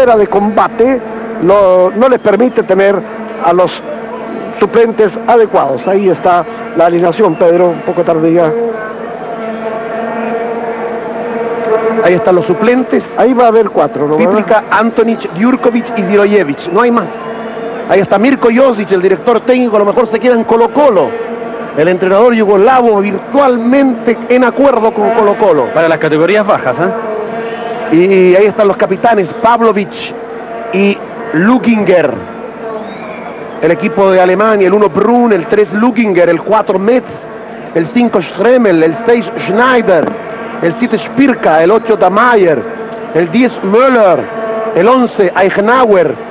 fuera de combate no, no les permite tener a los suplentes adecuados. Ahí está la alineación, Pedro, un poco tardía. Ahí están los suplentes. Ahí va a haber cuatro, ¿no? Piplica, Antonic, Djurkovic y Zirojevic. No hay más. Ahí está Mirko Josic, el director técnico, a lo mejor se queda en Colo Colo. El entrenador yugoslavo virtualmente en acuerdo con Colo Colo. Para las categorías bajas, ¿eh? Y ahí están los capitanes, Pavlovic y Lukinger. El equipo de Alemania, el 1 Brun, el 3 Lukinger, el 4 Metz, el 5 Schremel, el 6 Schneider, el 7 Spirka, el 8 Damayer, el 10 Müller, el 11 Eichenauer,